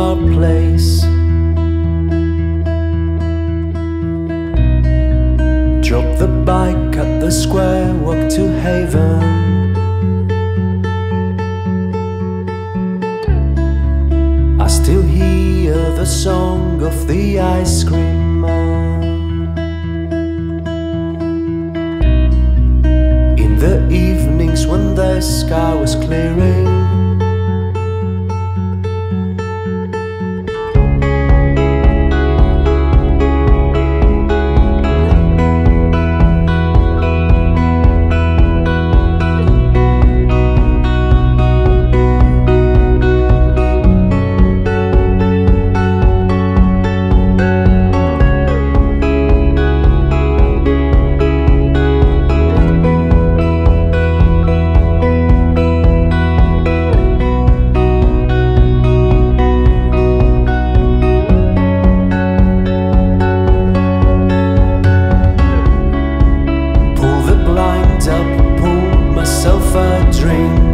our place. Drop the bike at the square, walk to Haven. I still hear the song of the ice cream man. In the evenings when the sky was clearing. Up, pull myself a drink.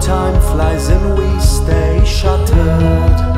time flies and we stay shattered.